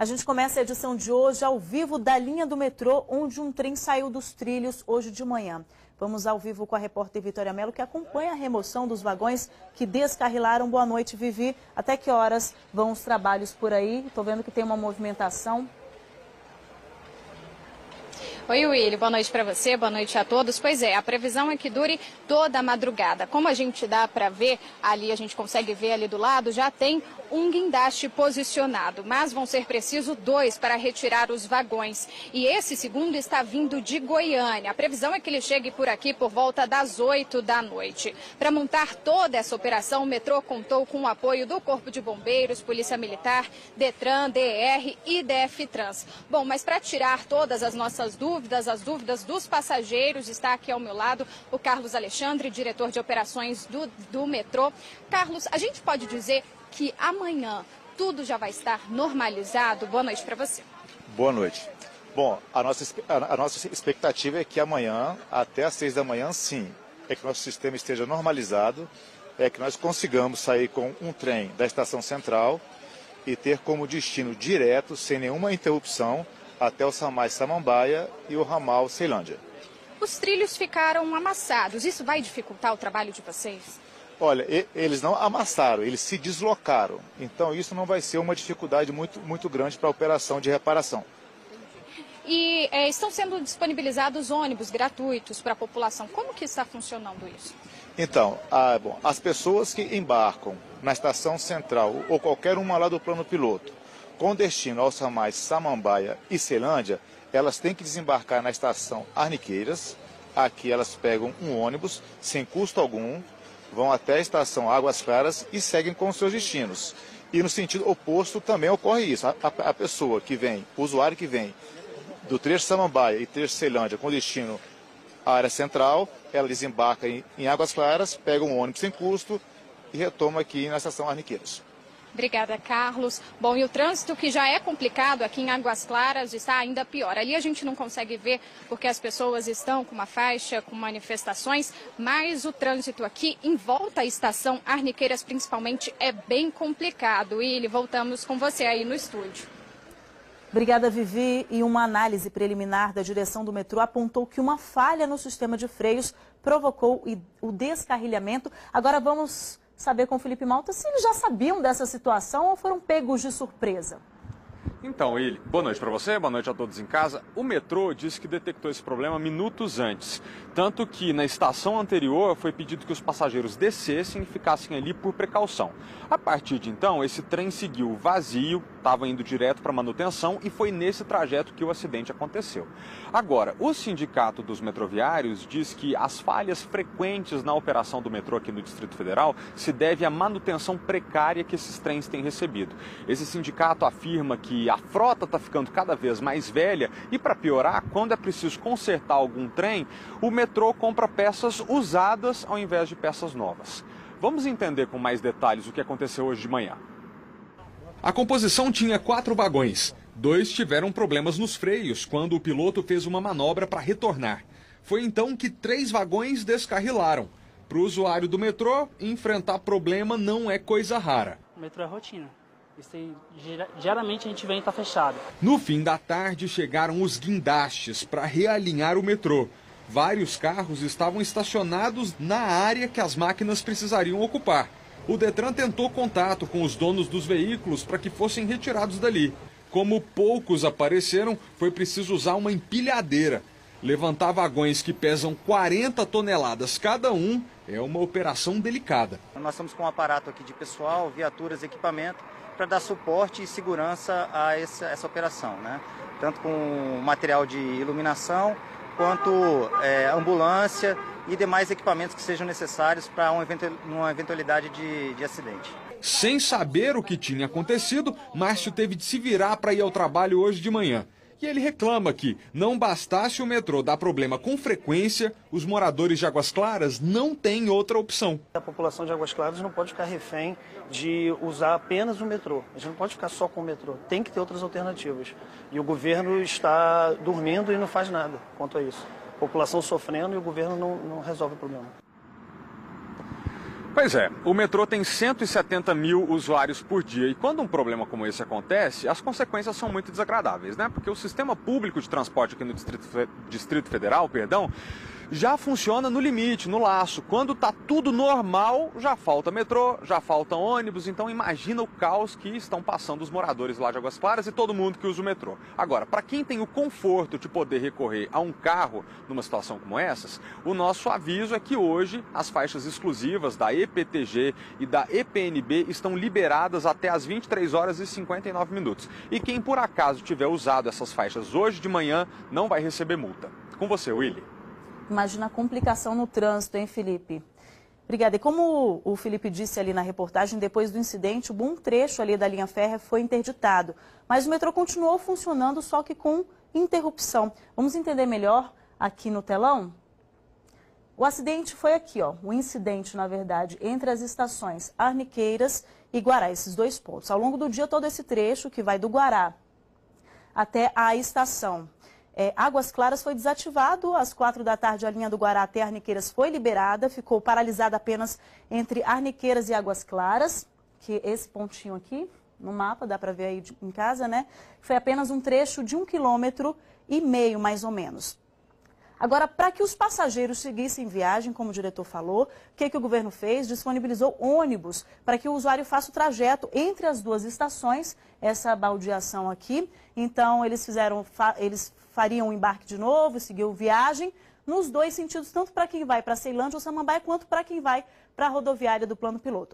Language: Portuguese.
A gente começa a edição de hoje ao vivo da linha do metrô, onde um trem saiu dos trilhos hoje de manhã. Vamos ao vivo com a repórter Vitória Mello, que acompanha a remoção dos vagões que descarrilaram. Boa noite, Vivi. Até que horas vão os trabalhos por aí? Estou vendo que tem uma movimentação. Oi, Willy, boa noite para você, boa noite a todos. Pois é, a previsão é que dure toda a madrugada. Como a gente dá para ver ali, a gente consegue ver ali do lado, já tem um guindaste posicionado, mas vão ser precisos dois para retirar os vagões. E esse segundo está vindo de Goiânia. A previsão é que ele chegue por aqui por volta das 8 da noite. Para montar toda essa operação, o metrô contou com o apoio do Corpo de Bombeiros, Polícia Militar, Detran, DR e DF Trans. Bom, mas para tirar todas as nossas dúvidas, dúvidas, as dúvidas dos passageiros. Está aqui ao meu lado o Carlos Alexandre, diretor de operações do, do metrô. Carlos, a gente pode dizer que amanhã tudo já vai estar normalizado? Boa noite para você. Boa noite. Bom, a nossa, a nossa expectativa é que amanhã, até às seis da manhã, sim, é que nosso sistema esteja normalizado, é que nós consigamos sair com um trem da estação central e ter como destino direto, sem nenhuma interrupção, até o Samai Samambaia e o ramal Ceilândia. Os trilhos ficaram amassados. Isso vai dificultar o trabalho de vocês? Olha, eles não amassaram, eles se deslocaram. Então isso não vai ser uma dificuldade muito, muito grande para a operação de reparação. E é, estão sendo disponibilizados ônibus gratuitos para a população. Como que está funcionando isso? Então, ah, bom, as pessoas que embarcam na estação central ou qualquer uma lá do plano piloto com destino aos ramais Samambaia e Ceilândia, elas têm que desembarcar na estação Arniqueiras. Aqui elas pegam um ônibus sem custo algum, vão até a estação Águas Claras e seguem com seus destinos. E no sentido oposto também ocorre isso. A, a, a pessoa que vem, o usuário que vem do trecho Samambaia e trecho Ceilândia com destino à área central, ela desembarca em, em Águas Claras, pega um ônibus sem custo e retoma aqui na estação Arniqueiras. Obrigada, Carlos. Bom, e o trânsito que já é complicado aqui em Águas Claras está ainda pior. Ali a gente não consegue ver porque as pessoas estão com uma faixa, com manifestações, mas o trânsito aqui em volta à estação Arniqueiras, principalmente, é bem complicado. E voltamos com você aí no estúdio. Obrigada, Vivi. E uma análise preliminar da direção do metrô apontou que uma falha no sistema de freios provocou o descarrilhamento. Agora vamos saber com o Felipe Malta se eles já sabiam dessa situação ou foram pegos de surpresa. Então, ele, boa noite para você, boa noite a todos em casa. O metrô disse que detectou esse problema minutos antes. Tanto que na estação anterior foi pedido que os passageiros descessem e ficassem ali por precaução. A partir de então, esse trem seguiu vazio, estava indo direto para manutenção e foi nesse trajeto que o acidente aconteceu. Agora, o sindicato dos metroviários diz que as falhas frequentes na operação do metrô aqui no Distrito Federal se deve à manutenção precária que esses trens têm recebido. Esse sindicato afirma que a frota está ficando cada vez mais velha e, para piorar, quando é preciso consertar algum trem, o metrô compra peças usadas ao invés de peças novas. Vamos entender com mais detalhes o que aconteceu hoje de manhã. A composição tinha quatro vagões. Dois tiveram problemas nos freios quando o piloto fez uma manobra para retornar. Foi então que três vagões descarrilaram. Para o usuário do metrô, enfrentar problema não é coisa rara. O metrô é rotina. Isso aí, geralmente a gente vem e está fechado. No fim da tarde chegaram os guindastes para realinhar o metrô. Vários carros estavam estacionados na área que as máquinas precisariam ocupar. O Detran tentou contato com os donos dos veículos para que fossem retirados dali. Como poucos apareceram, foi preciso usar uma empilhadeira. Levantar vagões que pesam 40 toneladas cada um é uma operação delicada. Nós estamos com um aparato aqui de pessoal, viaturas, equipamento para dar suporte e segurança a essa, essa operação, né? Tanto com material de iluminação, quanto é, ambulância e demais equipamentos que sejam necessários para uma eventualidade de, de acidente. Sem saber o que tinha acontecido, Márcio teve de se virar para ir ao trabalho hoje de manhã. E ele reclama que, não bastasse o metrô dar problema com frequência, os moradores de Águas Claras não têm outra opção. A população de Águas Claras não pode ficar refém de usar apenas o metrô. A gente não pode ficar só com o metrô. Tem que ter outras alternativas. E o governo está dormindo e não faz nada quanto a isso. A população sofrendo e o governo não, não resolve o problema. Pois é, o metrô tem 170 mil usuários por dia e quando um problema como esse acontece, as consequências são muito desagradáveis, né? Porque o sistema público de transporte aqui no Distrito, Distrito Federal, perdão, já funciona no limite, no laço. Quando está tudo normal, já falta metrô, já falta ônibus, então imagina o caos que estão passando os moradores lá de Águas Claras e todo mundo que usa o metrô. Agora, para quem tem o conforto de poder recorrer a um carro numa situação como essas, o nosso aviso é que hoje as faixas exclusivas da EPTG e da EPNB estão liberadas até as 23 horas e 59 minutos. E quem por acaso tiver usado essas faixas hoje de manhã não vai receber multa. Com você, Willy. Imagina a complicação no trânsito, hein, Felipe? Obrigada. E como o Felipe disse ali na reportagem, depois do incidente, um bom trecho ali da linha férrea foi interditado. Mas o metrô continuou funcionando, só que com interrupção. Vamos entender melhor aqui no telão? O acidente foi aqui, ó, o incidente, na verdade, entre as estações Arniqueiras e Guará, esses dois pontos. Ao longo do dia, todo esse trecho que vai do Guará até a estação é, Águas Claras foi desativado. Às quatro da tarde, a linha do Guará até Arniqueiras foi liberada. Ficou paralisada apenas entre Arniqueiras e Águas Claras, que esse pontinho aqui no mapa, dá para ver aí em casa, né? Foi apenas um trecho de um quilômetro e meio, mais ou menos. Agora, para que os passageiros seguissem viagem, como o diretor falou, o que, que o governo fez? Disponibilizou ônibus para que o usuário faça o trajeto entre as duas estações, essa baldeação aqui. Então, eles fizeram, eles fariam o embarque de novo, seguiu viagem, nos dois sentidos, tanto para quem vai para Ceilândia ou Samambaia, quanto para quem vai para a rodoviária do plano piloto.